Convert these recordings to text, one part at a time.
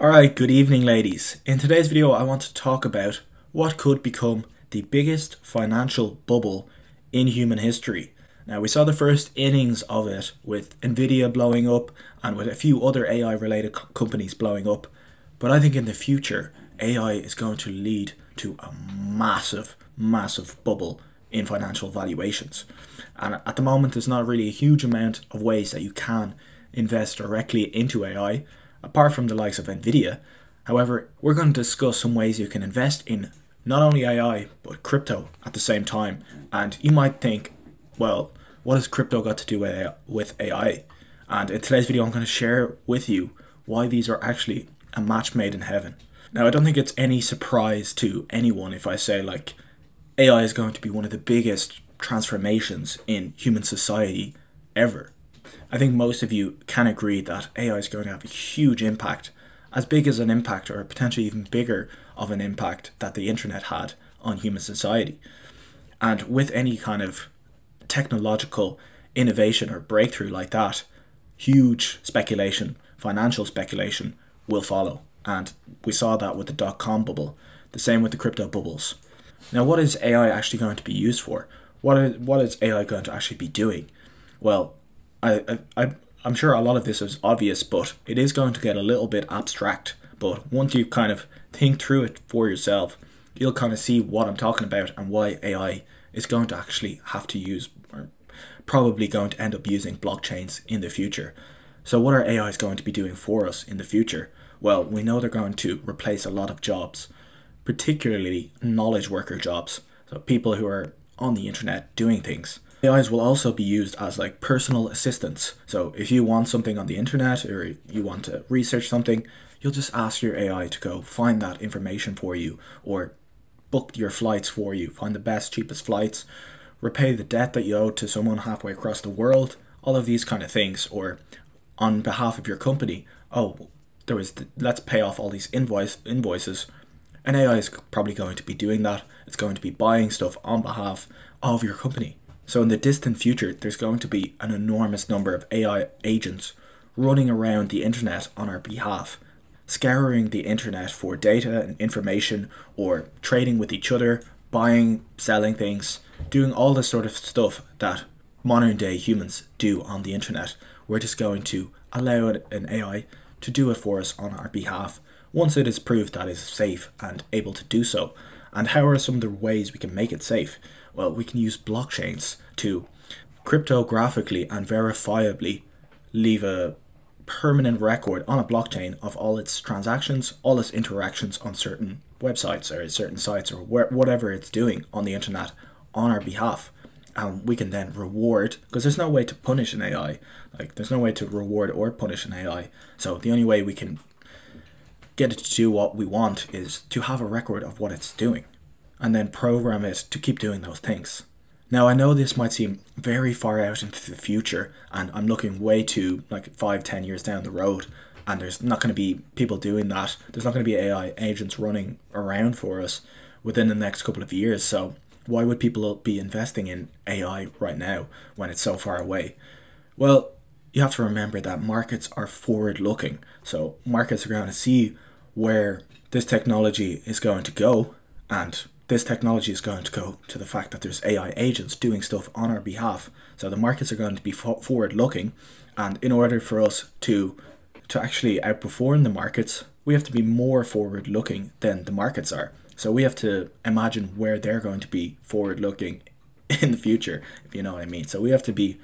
Alright, good evening ladies. In today's video I want to talk about what could become the biggest financial bubble in human history. Now we saw the first innings of it with Nvidia blowing up and with a few other AI related companies blowing up. But I think in the future AI is going to lead to a massive, massive bubble in financial valuations. And at the moment there's not really a huge amount of ways that you can invest directly into AI apart from the likes of Nvidia. However, we're going to discuss some ways you can invest in not only AI but crypto at the same time. And you might think, well, what has crypto got to do with AI? And in today's video, I'm going to share with you why these are actually a match made in heaven. Now, I don't think it's any surprise to anyone if I say like AI is going to be one of the biggest transformations in human society ever. I think most of you can agree that AI is going to have a huge impact, as big as an impact or potentially even bigger of an impact that the internet had on human society. And with any kind of technological innovation or breakthrough like that, huge speculation, financial speculation will follow. And we saw that with the dot com bubble, the same with the crypto bubbles. Now, what is AI actually going to be used for? What is, what is AI going to actually be doing? Well, I, I, I'm sure a lot of this is obvious, but it is going to get a little bit abstract. But once you kind of think through it for yourself, you'll kind of see what I'm talking about and why AI is going to actually have to use, or probably going to end up using blockchains in the future. So, what are AIs going to be doing for us in the future? Well, we know they're going to replace a lot of jobs, particularly knowledge worker jobs. So, people who are on the internet doing things. AIs will also be used as like personal assistants. So if you want something on the internet or you want to research something, you'll just ask your AI to go find that information for you or book your flights for you, find the best, cheapest flights, repay the debt that you owe to someone halfway across the world, all of these kind of things. Or on behalf of your company, oh, there was the, let's pay off all these invoice invoices. And AI is probably going to be doing that. It's going to be buying stuff on behalf of your company. So in the distant future, there's going to be an enormous number of AI agents running around the internet on our behalf, scouring the internet for data and information or trading with each other, buying, selling things, doing all the sort of stuff that modern day humans do on the internet. We're just going to allow an AI to do it for us on our behalf once it is proved that it is safe and able to do so. And how are some of the ways we can make it safe? Well, we can use blockchains to cryptographically and verifiably leave a permanent record on a blockchain of all its transactions, all its interactions on certain websites or certain sites or whatever it's doing on the internet on our behalf. And we can then reward, because there's no way to punish an AI. Like, there's no way to reward or punish an AI. So, the only way we can get it to do what we want is to have a record of what it's doing and then program it to keep doing those things. Now, I know this might seem very far out into the future, and I'm looking way too like five, ten years down the road, and there's not going to be people doing that. There's not going to be AI agents running around for us within the next couple of years. So, why would people be investing in AI right now when it's so far away? Well, you have to remember that markets are forward looking. So, markets are going to see where this technology is going to go and this technology is going to go to the fact that there's AI agents doing stuff on our behalf. So the markets are going to be forward looking, and in order for us to to actually outperform the markets, we have to be more forward looking than the markets are. So we have to imagine where they're going to be forward looking in the future, if you know what I mean. So we have to be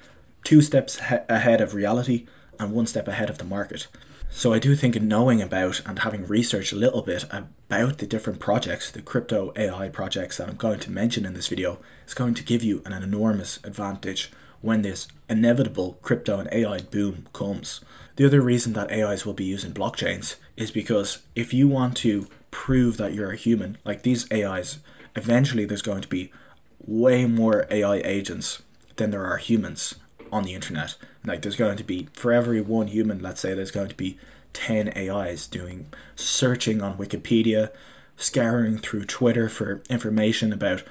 two steps ahead of reality and one step ahead of the market. So I do think knowing about and having researched a little bit about the different projects, the crypto AI projects that I'm going to mention in this video, is going to give you an enormous advantage when this inevitable crypto and AI boom comes. The other reason that AIs will be using blockchains is because if you want to prove that you're a human, like these AIs, eventually there's going to be way more AI agents than there are humans on the internet. Like there's going to be for every one human, let's say there's going to be 10 AIs doing searching on Wikipedia, scouring through Twitter for information about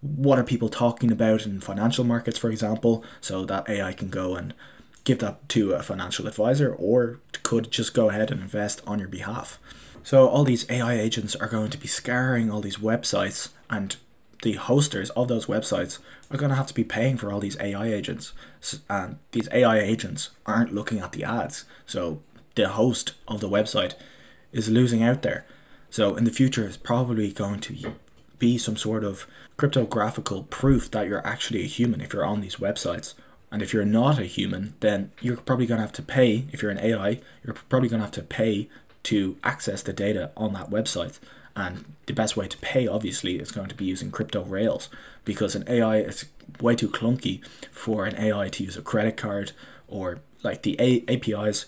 what are people talking about in financial markets, for example, so that AI can go and give that to a financial advisor or could just go ahead and invest on your behalf. So all these AI agents are going to be scouring all these websites and the hosters of those websites are going to have to be paying for all these AI agents. And these AI agents aren't looking at the ads. So the host of the website is losing out there. So in the future, it's probably going to be some sort of cryptographical proof that you're actually a human if you're on these websites. And if you're not a human, then you're probably going to have to pay, if you're an AI, you're probably going to have to pay to access the data on that website. And the best way to pay, obviously, is going to be using crypto rails because an AI is way too clunky for an AI to use a credit card or like the a- APIs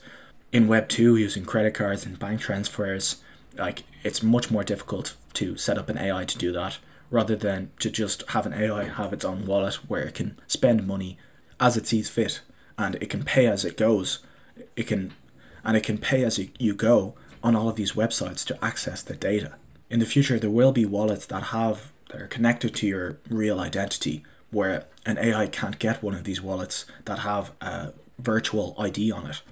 in Web 2 using credit cards and bank transfers. Like it's much more difficult to set up an AI to do that rather than to just have an AI have its own wallet where it can spend money as it sees fit and it can pay as it goes. It can and it can pay as you go on all of these websites to access the data. In the future, there will be wallets that have that are connected to your real identity, where an AI can't get one of these wallets that have a virtual ID on it.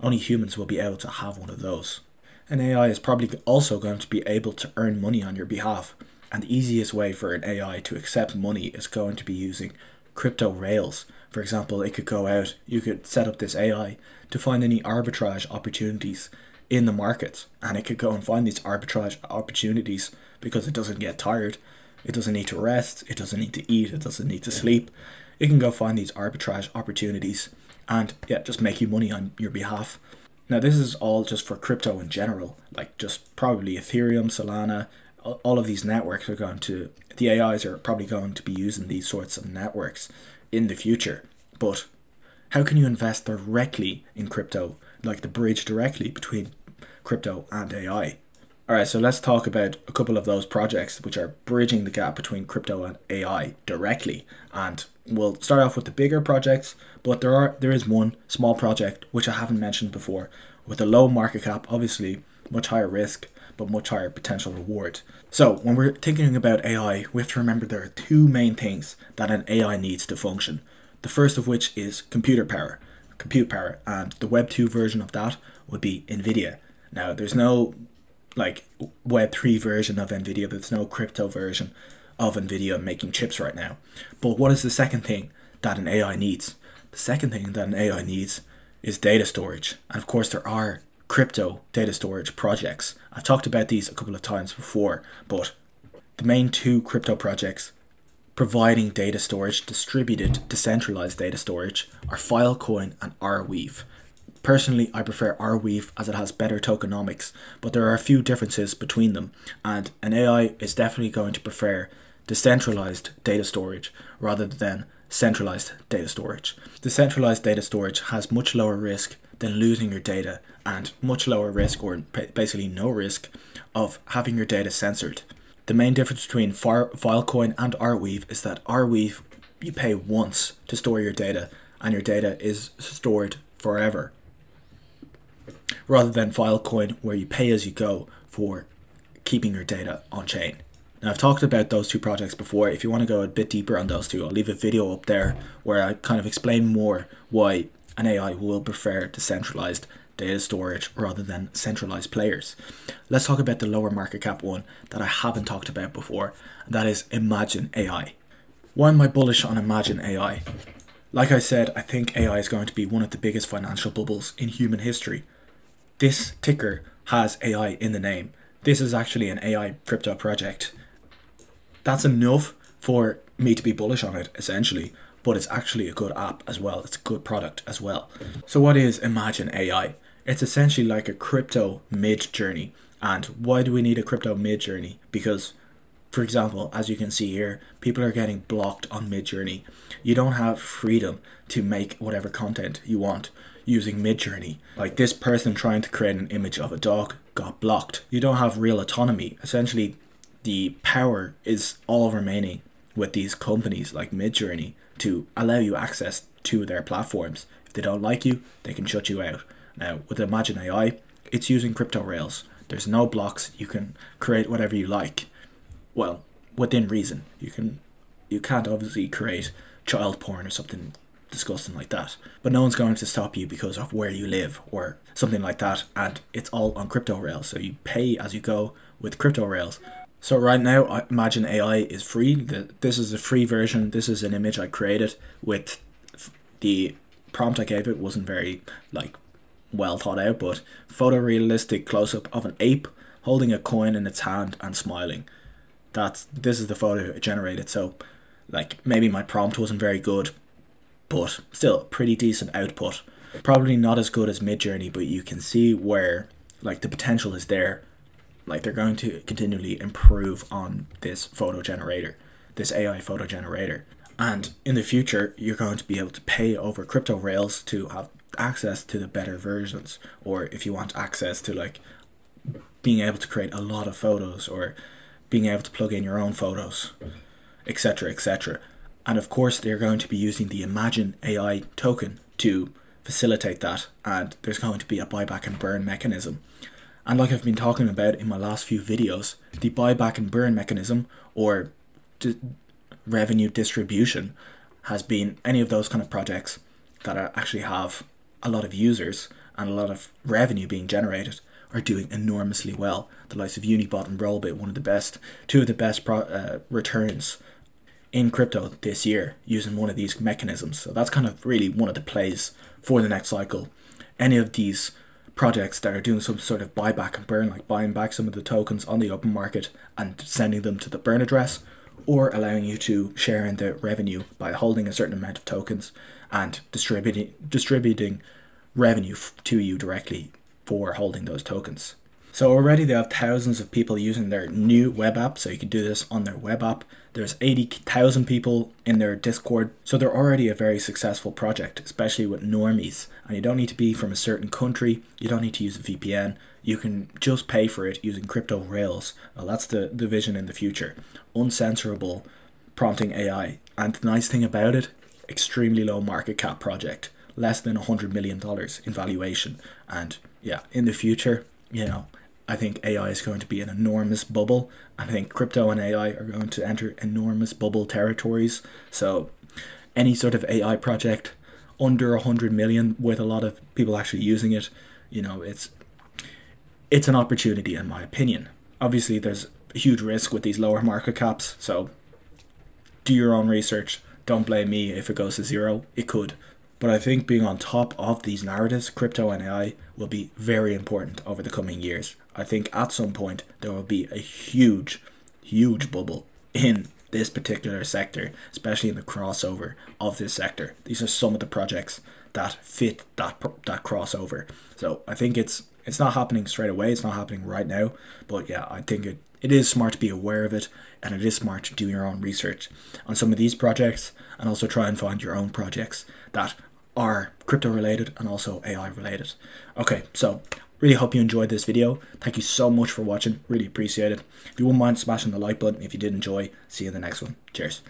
Only humans will be able to have one of those. An AI is probably also going to be able to earn money on your behalf, and the easiest way for an AI to accept money is going to be using crypto rails. For example, it could go out, you could set up this AI to find any arbitrage opportunities in the market and it could go and find these arbitrage opportunities because it doesn't get tired. It doesn't need to rest. It doesn't need to eat. It doesn't need to sleep. It can go find these arbitrage opportunities and yeah just make you money on your behalf. Now this is all just for crypto in general like just probably ethereum solana all of these networks are going to the ais are probably going to be using these sorts of networks in the future. But how can you invest directly in crypto like the bridge directly between crypto and AI. All right, so let's talk about a couple of those projects which are bridging the gap between crypto and AI directly. And we'll start off with the bigger projects, but there are there is one small project which I haven't mentioned before with a low market cap, obviously much higher risk, but much higher potential reward. So when we're thinking about AI, we have to remember there are two main things that an AI needs to function. The first of which is computer power, compute power, and the Web 2 version of that would be NVIDIA. Now, there's no like Web3 version of NVIDIA, there's no crypto version of NVIDIA making chips right now. But what is the second thing that an AI needs? The second thing that an AI needs is data storage. And of course, there are crypto data storage projects. I've talked about these a couple of times before, but the main two crypto projects providing data storage, distributed, decentralized data storage, are Filecoin and Arweave. Personally, I prefer Arweave as it has better tokenomics, but there are a few differences between them, and an AI is definitely going to prefer decentralized data storage rather than centralized data storage. Decentralized data storage has much lower risk than losing your data and much lower risk, or basically no risk, of having your data censored. The main difference between Filecoin and Arweave is that Arweave you pay once to store your data and your data is stored forever rather than Filecoin where you pay as you go for keeping your data on chain. Now I've talked about those two projects before. If you want to go a bit deeper on those two, I'll leave a video up there where I kind of explain more why an AI will prefer decentralized data storage rather than centralized players. Let's talk about the lower market cap one that I haven't talked about before, and that is Imagine AI. Why am I bullish on Imagine AI? Like I said, I think AI is going to be one of the biggest financial bubbles in human history this ticker has AI in the name. This is actually an AI crypto project. That's enough for me to be bullish on it, essentially, but it's actually a good app as well. It's a good product as well. So, what is Imagine AI? It's essentially like a crypto Midjourney. And why do we need a crypto Midjourney? Because, for example, as you can see here, people are getting blocked on Midjourney. You don't have freedom to make whatever content you want using Midjourney. Like this person trying to create an image of a dog got blocked. You don't have real autonomy. Essentially, the power is all remaining with these companies like Midjourney to allow you access to their platforms. If they don't like you, they can shut you out. Now, with Imagine AI, it's using crypto rails. There's no blocks. You can create whatever you like. Well, within reason. You can you can't obviously create child porn or something disgusting like that. But no one's going to stop you because of where you live or something like that. And it's all on crypto rails. So you pay as you go with crypto rails. So right now, I Imagine AI is free. This is a free version. This is an image I created with the prompt I gave it wasn't very like well thought out, but photorealistic close up of an ape holding a coin in its hand and smiling. That's this is the photo it generated. So like maybe my prompt wasn't very good, but still pretty decent output. Probably not as good as Midjourney, but you can see where like the potential is there. Like they're going to continually improve on this photo generator, this AI photo generator. And in the future, you're going to be able to pay over crypto rails to have access to the better versions, or if you want access to like being able to create a lot of photos or being able to plug in your own photos, etc., etc. And of course, they're going to be using the Imagine AI token to facilitate that, and there's going to be a buyback and burn mechanism. And like I've been talking about in my last few videos, the buyback and burn mechanism or revenue distribution has been any of those kind of projects that actually have a lot of users and a lot of revenue being generated are doing enormously well. The likes of Unibot and Rollbit, one of the best, two of the best pro, uh, returns in crypto this year using one of these mechanisms. So that's kind of really one of the plays for the next cycle. Any of these projects that are doing some sort of buyback and burn, like buying back some of the tokens on the open market and sending them to the burn address, or allowing you to share in the revenue by holding a certain amount of tokens and distributing distributing revenue to you directly for holding those tokens. So already they have thousands of people using their new web app, so you can do this on their web app. There's 80,000 people in their Discord, so they're already a very successful project, especially with normies. And you don't need to be from a certain country, you don't need to use a VPN, you can just pay for it using crypto rails. That's the, the vision in the future. Uncensorable prompting AI. And the nice thing about it, extremely low market cap project, less than $100 million in valuation. And yeah, in the future, you know, I think AI is going to be an enormous bubble. I think crypto and AI are going to enter enormous bubble territories. So any sort of AI project under 100 million with a lot of people actually using it, you know, it's it's an opportunity in my opinion. Obviously there's huge risk with these lower market caps, so do your own research. Don't blame me if it goes to zero. It could. But I think being on top of these narratives, crypto and AI will be very important over the coming years. I think at some point there will be a huge, huge bubble in this particular sector, especially in the crossover of this sector. These are some of the projects that fit that that crossover. So I think it's it's not happening straight away. It's not happening right now. But yeah, I think it, it is smart to be aware of it and it is smart to do your own research on some of these projects and also try and find your own projects that are crypto related and also AI related. Okay, so really hope you enjoyed this video. Thank you so much for watching. Really appreciate it. If you wouldn't mind smashing the like button if you did enjoy, see you in the next one. Cheers.